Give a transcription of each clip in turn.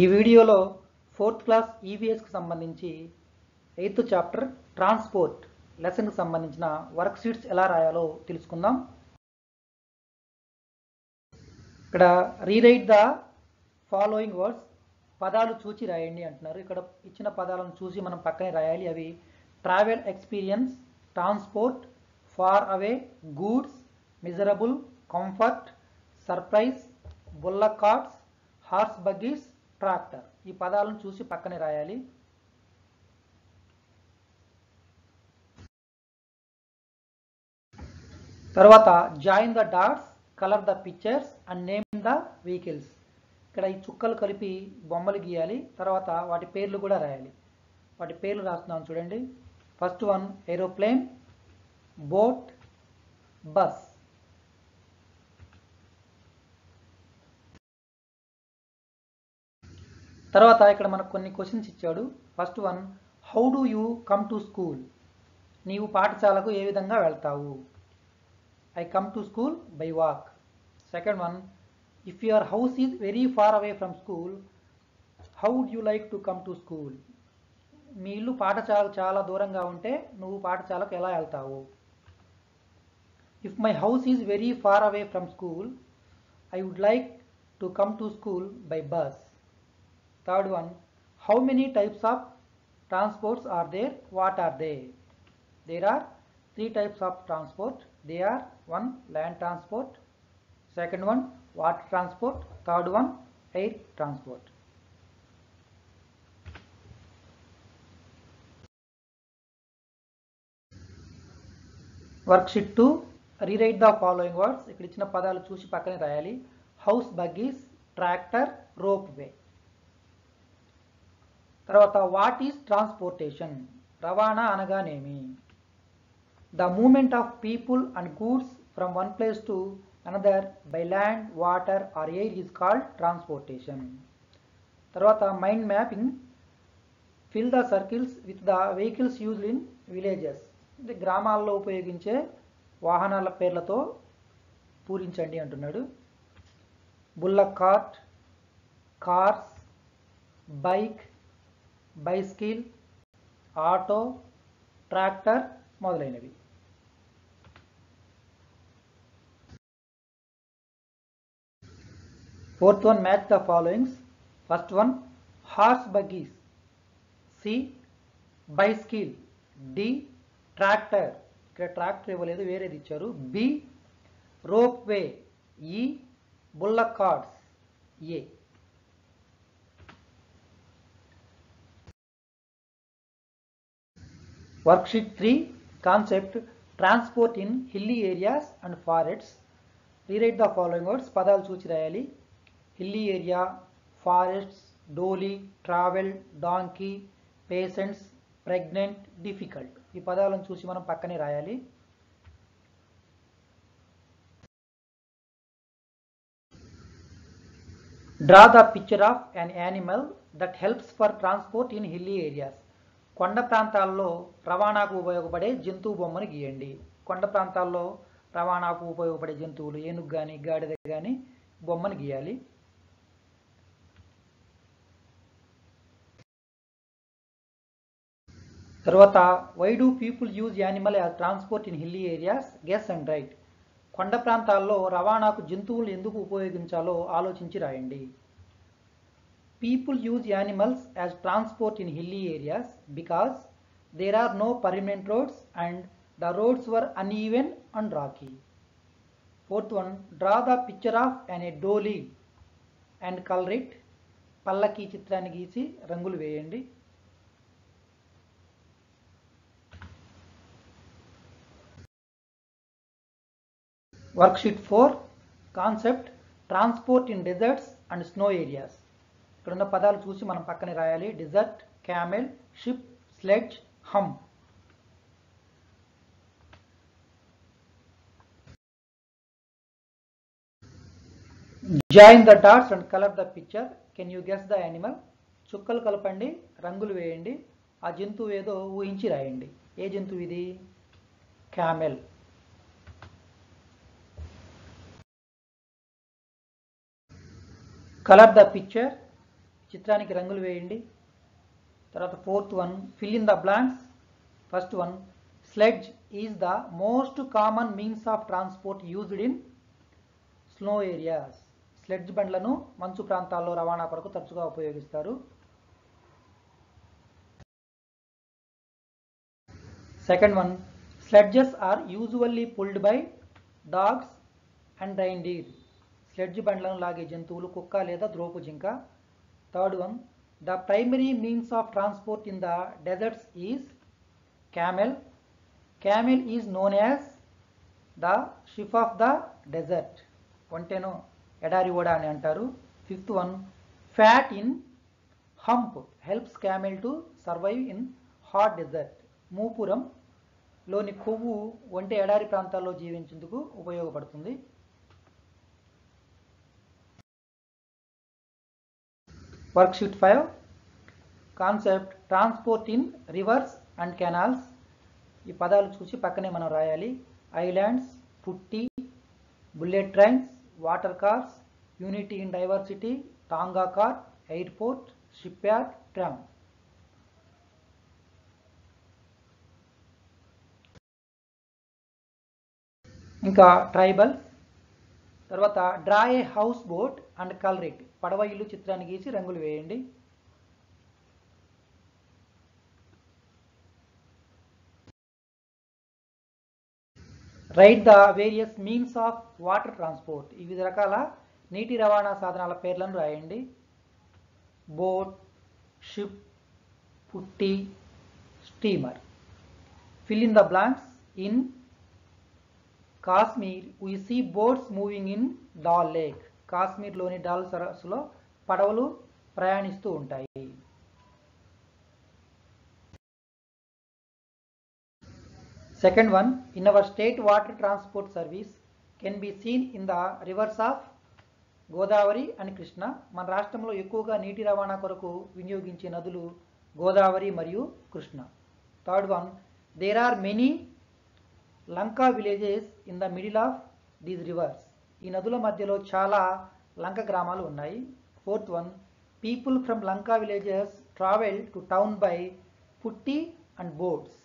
ఈ వీడియోలో fourth class ఈవీఎస్కి సంబంధించి ఎయిత్ చాప్టర్ ట్రాన్స్పోర్ట్ లెసన్కి సంబంధించిన వర్క్ షీట్స్ ఎలా రాయాలో తెలుసుకుందాం. ఇక్కడ రీరైట్ ద ఫాలోయింగ్ వర్డ్స్ పదాలు చూచి రాయండి అంటున్నారు. ఇక్కడ ఇచ్చిన పదాలను చూసి మనం పక్కనే రాయాలి. అవి travel experience transport far away goods miserable comfort surprise bullock carts horse buggies tractor. ఈ పదాలను చూసి పక్కనే రాయాలి. తర్వాత join the dots colour the pictures and name the vehicles ఇక్కడ ఈ చుక్కలు కలిపి బొమ్మలు గీయాలి. తర్వాత వాటి పేర్లు కూడా రాయాలి. వాటి పేర్లు రాస్తున్నాను చూడండి. First one aeroplane boat bus తర్వాత ఇక్కడ మనకు కొన్ని క్వశ్చన్స్ ఇచ్చాడు. First one how do you come to school నీవు పాఠశాలకు ఏ విధంగా వెళ్తావు? I come to school by walk second one if your house is very far away from school how do you like to come to school మీ ఇల్లు పాఠశాలకు చాలా దూరంగా ఉంటే నువ్వు పాఠశాలకు ఎలా వెళ్తావు? If my house is very far away from school I would like to come to school by bus third one how many types of transports are there what are they there are three types of transport they are one land transport second one water transport third one air transport worksheet two rewrite the following words ఇక్కడ ఇచ్చిన పదాలు చూసి పక్కనే రాయాలి. Horse buggies tractor rope way తర్వాత what is transportation రవాణా అనగానేమి? The movement of people and goods from one place to another by land water or air is called transportation తర్వాత mind mapping fill the circles with the vehicles used in villages అంటే గ్రామాల్లో ఉపయోగించే వాహనాల పేర్లతో పూరించండి అంటున్నాడు. Bullock cart cars bike bicycle auto tractor మొదలైనవి. Fourth one match the followings. First one horse buggies C bicycle. D tractor. ఇక్కడ tractor ఇవ్వలేదు వేరేది ఇచ్చారు. బి రోప్ వే ఈ bullock carts A. Worksheet three concept transport in hilly areas and forests rewrite the following words పదాలు చూచి రాయాలి hilly area forests doli travel donkey patients pregnant difficult ఈ పదాలను చూసి మనం పక్కనే రాయాలి. Draw the picture of an animal that helps for transport in hilly areas కొండ ప్రాంతాల్లో రవాణాకు ఉపయోగపడే జంతువు బొమ్మను గీయండి. కొండ ప్రాంతాల్లో రవాణాకు ఉపయోగపడే జంతువులు ఏనుగు కానీ గాడిద కానీ బొమ్మను గీయాలి. తర్వాత why do people use animal as transport in hilly areas guess and write కొండ ప్రాంతాల్లో రవాణాకు జంతువులు ఎందుకు ఉపయోగించాలో ఆలోచించి రాయండి. people use animals as transport in hilly areas because there are no permanent roads and the roads were uneven and rocky fourth one draw the picture of and a doli and colour it పల్లకి చిత్రాన్ని గీసి రంగులు వేయండి worksheet four concept transport in deserts and snow areas ఇక్కడున్న పదాలు చూసి మనం పక్కనే రాయాలి. Desert camel ship sledge hump join the dots and colour the picture can you guess the animal చుక్కలు కలపండి రంగులు వేయండి ఆ జంతువు ఏదో ఊహించి రాయండి. ఏ జంతువు ఇది? క్యామెల్ కలర్ ద పిక్చర్ చిత్రానికి రంగులు వేయండి. తర్వాత fourth one fill in the blanks first one. Sledge is the most common means of transport used in snow areas. Sledge బండ్లను మంచు ప్రాంతాల్లో రవాణా కొరకు తరచుగా ఉపయోగిస్తారు. Second one sledges are usually pulled by dogs and reindeer sledge బండ్లను లాగే జంతువులు కుక్క లేదా ద్రోపు జింక third one the primary means of transport in the deserts is camel camel is known as the ship of the desert ఒంటెను ఎడారి ఓడ అని అంటారు. Fifth one fat in hump helps camel to survive in hot desert మూపురం లోని కొవ్వు ఒంటె ఎడారి ప్రాంతాల్లో జీవించేందుకు ఉపయోగపడుతుంది. Worksheet five concept transport in rivers and canals ఈ పదాలు చూసి పక్కనే మనం రాయాలి. ఐలాండ్స్ పుట్టి bullet trains water cars unity in diversity tonga car airport shipyard tram ఇంకా ట్రైబల్ తర్వాత draw a house boat and colour it పడవ ఇల్లు చిత్రాన్ని గీసి రంగులు వేయండి. Write the various means of water transport వివిధ రకాల నీటి రవాణా సాధనాల పేర్లను రాయండి. బోట్ షిప్ పుట్టి steamer fill in the blanks in Kashmir we see boats moving in Dal lake కాశ్మీర్లోని డాల్ సరస్సులో పడవలు ప్రయాణిస్తూ ఉంటాయి. Second one in our state water transport service can be seen in the rivers of Godavari and Krishna. మన రాష్ట్రంలో ఎక్కువగా నీటి రవాణా కొరకు వినియోగించే నదులు గోదావరి మరియు Krishna. Third one there are many lanka villages in the middle of these rivers ఈ నదుల మధ్యలో చాలా లంక గ్రామాలు ఉన్నాయి. Fourth one people from lanka villages travel to town by putti and boats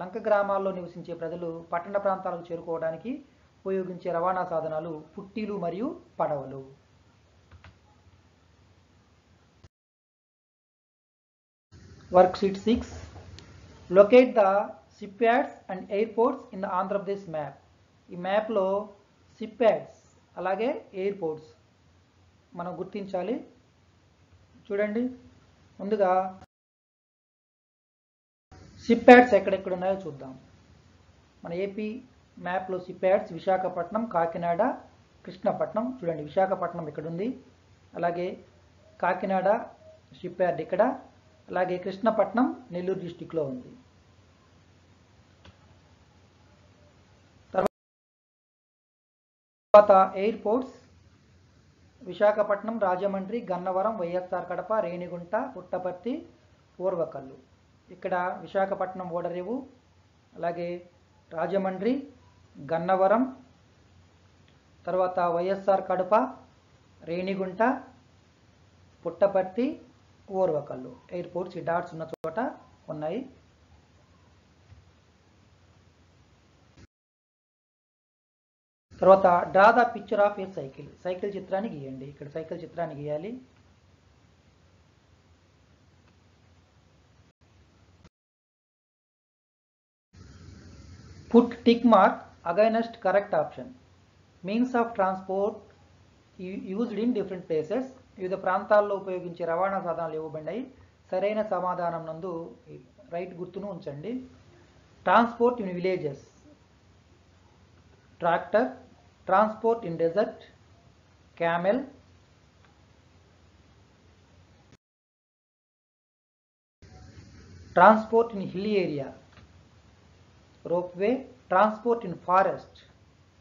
లంక గ్రామాల్లో నివసించే ప్రజలు పట్టణ ప్రాంతాలకు చేరుకోవడానికి ఉపయోగించే రవాణా సాధనాలు పుట్టీలు మరియు పడవలు. Worksheet six locate the ship yards and airports in the Andhra Pradesh map. ఈ మ్యాప్లో షిప్ యార్డ్స్ అలాగే ఎయిర్పోర్ట్స్. మనం గుర్తించాలి. చూడండి. ముందుగా షిప్ యార్డ్స్ ఎక్కడెక్కడ ఉన్నాయో చూద్దాం. మన ఏపీ మ్యాప్లో షిప్ యాడ్స్ విశాఖపట్నం కాకినాడ కృష్ణపట్నం. చూడండి విశాఖపట్నం ఇక్కడ ఉంది అలాగే కాకినాడ షిప్ యార్డ్ ఇక్కడ. అలాగే కృష్ణపట్నం నెల్లూరు డిస్టిక్లో ఉంది. తర్వాత ఎయిర్పోర్ట్స్ విశాఖపట్నం రాజమండ్రి గన్నవరం వైఎస్ఆర్ కడప రేణిగుంట పుట్టపర్తి ఓర్వకల్లు ఇక్కడ విశాఖపట్నం ఓడరేవు అలాగే రాజమండ్రి గన్నవరం తర్వాత వైఎస్ఆర్ కడప రేణిగుంట పుట్టపర్తి ఓర్వకల్లు ఎయిర్పోర్ట్స్ ఈ డాట్స్ ఉన్న చోట ఉన్నాయి. తర్వాత draw the picture of a cycle. Cycle చిత్రాన్ని గీయండి. ఇక్కడ సైకిల్ చిత్రాన్ని గీయాలి. Put tick mark against correct option. Means of transport used in different places. వివిధ ప్రాంతాల్లో ఉపయోగించే రవాణా సాధనాలు ఇవ్వబడ్డాయి. సరైన సమాధానం నందు రైట్ గుర్తును ఉంచండి. Transport in villages. Tractor transport in desert camel transport in hill area ropeway, transport in forest,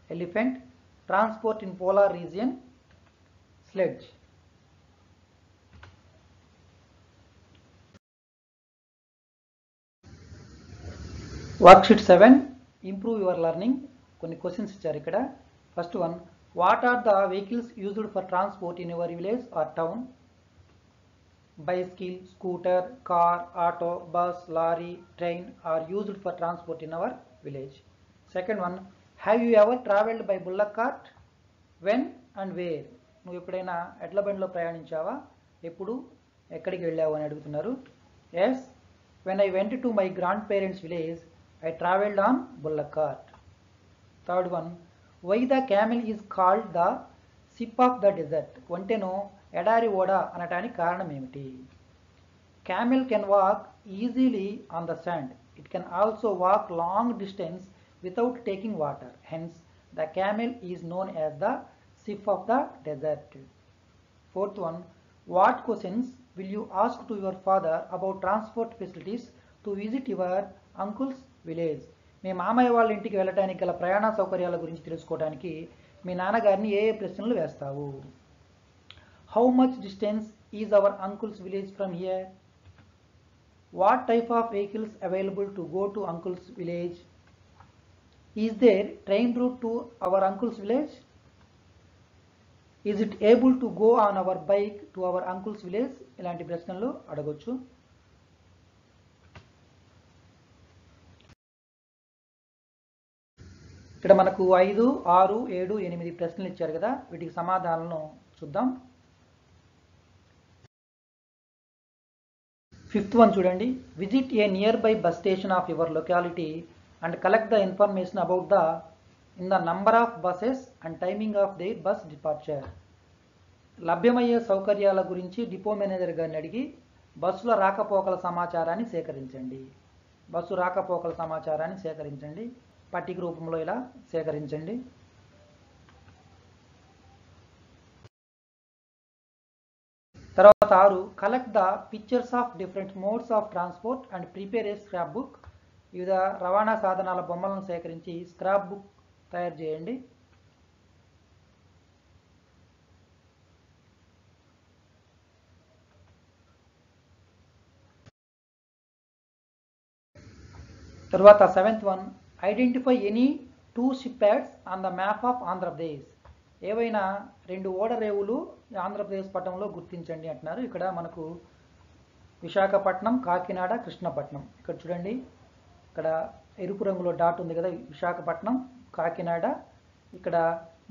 elephant, transport in polar region, sledge. Worksheet seven improve your learning కొన్ని క్వశ్చన్స్ ఇచ్చారు ఇక్కడ first one what are the vehicles used for transport in your village or town bicycle, scooter, car, auto, bus, lorry, train are used for transport in our village. Second one, have you ever traveled by bullock cart? When and where? నువ్వు ఎప్పుడైనా ఎడ్ల బండిలో ప్రయాణించావా ఎప్పుడు ఎక్కడికి వెళ్ళావు అని అడుగుతున్నారు yes when I went to my grand parents village I travelled on bullock cart third one why the camel is called the ship of the desert ఒంటెను ఎడారి ఓడ అనటానికి కారణం ఏమిటి camel can walk easily on the sand it can also walk long distance without taking water hence the camel is known as the ship of the desert fourth one what questions will you ask to your father about transport facilities to visit your uncle's village మీ మామయ్య వాళ్ళ ఇంటికి వెళ్ళటానికి గల ప్రయాణ సౌకర్యాల గురించి తెలుసుకోవడానికి మీ నాన్నగారిని ఏ ఏ ప్రశ్నలు వేస్తావు? How much distance is our uncle's village from here what type of vehicles available to go to uncle's village is there train route to our uncle's village is it able to go on our bike to our uncle's village ఇలాంటి ప్రశ్నలు అడగొచ్చు. ఇక్కడ మనకు ఐదు ఆరు ఏడు ఎనిమిది ప్రశ్నలు ఇచ్చారు కదా. వీటికి సమాధానాలను చూద్దాం. ఫిఫ్త్ వన్ చూడండి. Visit a nearby bus station of your locality and collect the information about the in the number of buses and timing of their bus departure లభ్యమయ్యే సౌకర్యాల గురించి డిపో మేనేజర్ గారిని అడిగి బస్సుల రాకపోకల సమాచారాన్ని సేకరించండి. బస్సు రాకపోకల సమాచారాన్ని సేకరించండి. పట్టిక రూపంలో ఇలా సేకరించండి. తర్వాత ఆరు collect the pictures of different modes of transport and prepare a scrap book వివిధ రవాణా సాధనాల బొమ్మలను సేకరించి స్క్రాప్ బుక్ తయారు చేయండి. తర్వాత seventh one identify any two ship ads on the map of Andhra Pradesh ఏవైనా రెండు ఓడరేవులు ఆంధ్రప్రదేశ్ పట్టణంలో గుర్తించండి అంటున్నారు. ఇక్కడ మనకు విశాఖపట్నం కాకినాడ కృష్ణపట్నం. ఇక్కడ చూడండి. ఇక్కడ ఎరుపు రంగులో డాట్ ఉంది కదా విశాఖపట్నం కాకినాడ. ఇక్కడ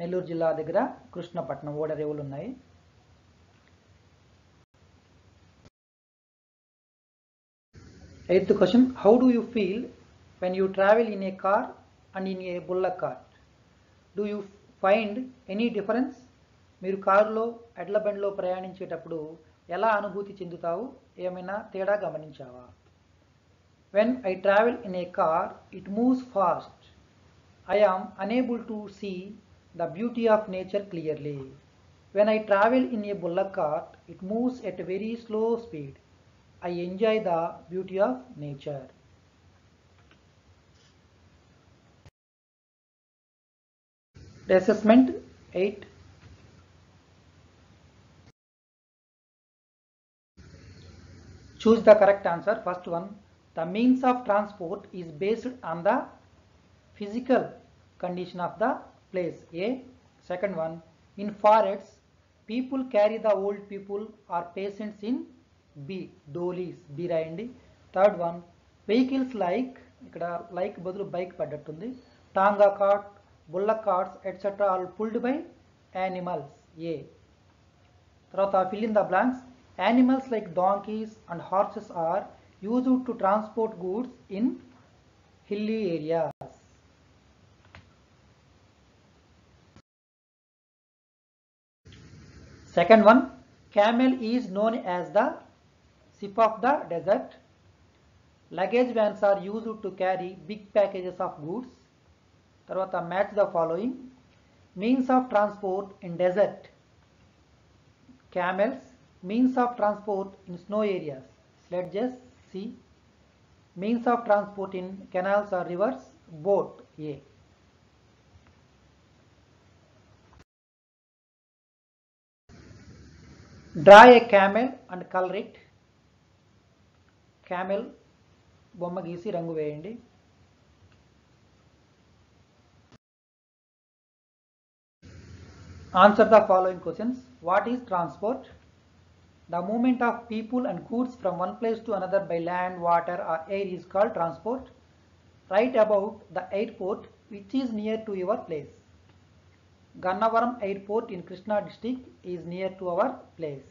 నెల్లూరు జిల్లా దగ్గర కృష్ణపట్నం ఓడరేవులు ఉన్నాయి. Eighth question how do you feel when you travel in a car and in a bullock cart do you find any difference మీరు కారులో ఎడ్ల బండిలో ప్రయాణించేటప్పుడు ఎలా అనుభూతి చెందుతావు? ఏమైనా తేడా గమనించావా? When I travel in a car it moves fast I am unable to see the beauty of nature clearly when I travel in a bullock cart it moves at very slow speed I enjoy the beauty of nature The assessment 8. Choose the correct answer. First one, the means of transport is based on the physical condition of the place. A. Second one, in forests, people carry the old people or patients in B. Dolis B రాయండి third one vehicles like ఇక్కడ like బదులు bike పడ్డట్టుంది tonga cart bullock carts, etc. are pulled by animals. A. Tarvata, fill in the blanks. Animals like donkeys and horses are used to transport goods in hilly areas. Second one, camel is known as the ship of the desert. Luggage vans are used to carry big packages of goods. తర్వాత match the following means of transport in desert camels means of transport in snow areas sledges C means of transport in canals or rivers boat A draw a camel and colour it camel బొమ్మ గీసి రంగు వేయండి. Answer the following questions. What is transport? The movement of people and goods from one place to another by land, water or air is called transport. Write about the airport which is near to your place. Gannavaram airport in Krishna district is near to our place.